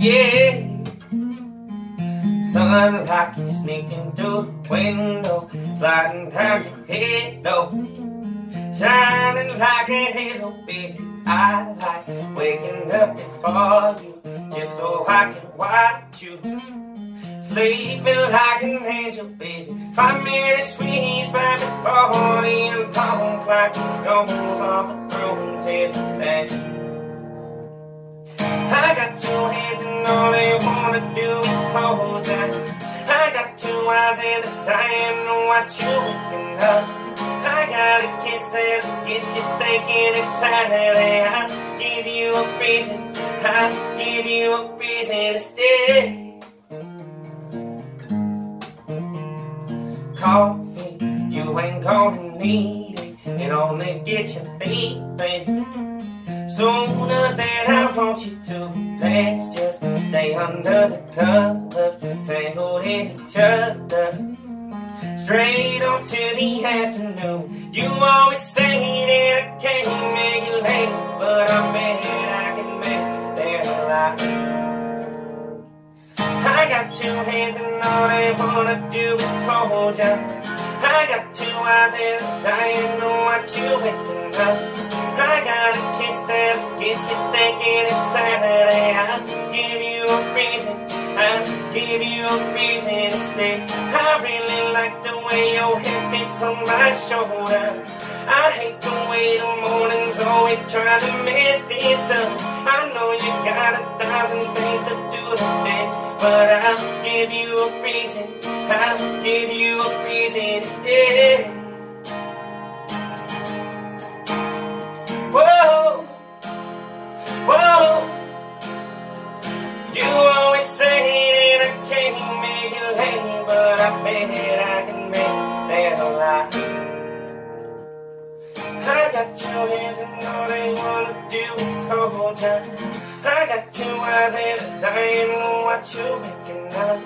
Yeah. Sunlight is sneaking through the window, sliding down your pillow, shining like a halo, baby. I like waking up before you, just so I can watch you. Sleeping like an angel, baby. Five minutes sweet spot before the alarm clock goes off a throne, take back. I got and all they wanna do is hold ya. I got two eyes and a dying to watch you waking up. I got a kiss that'll get you thinking it's Saturday. I'll give you a reason, I'll give you a reason to stay. Coffee, you ain't gonna need it. It only gets you leaving sooner than I want you to. Let's just stay under the covers, tangled in each other. Straight on to the afternoon. You always say that I can't make it late, but I bet I can make that right. I got two hands and all they wanna do is hold ya. I got two eyes and dying to watch you waking up. I got a kiss Guess you're thinking it's Saturday. I'll give you a reason. I'll give you a reason to stay. I really like the way your head fits on my shoulder. I hate the way the mornings always try to mess this up. I know you got a thousand things to do today, but I'll give you a reason. I'll I can't make it late, but I bet I can make that a lie. I got two hands and all they wanna do is hold time. I got two eyes and a dying to watch you making up.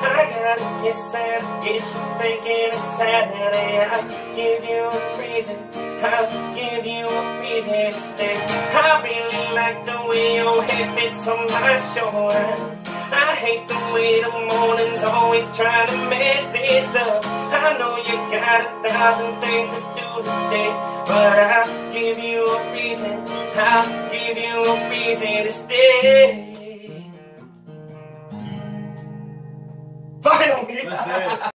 I got a kiss and a kiss you thinking it's Saturday. I'll give you a reason. I'll give you a reason to stay. I really like head fits on my shoulder. I hate the way the morning's always trying to mess this up. I know you got a thousand things to do today, but I'll give you a reason. I'll give you a reason to stay. Finally!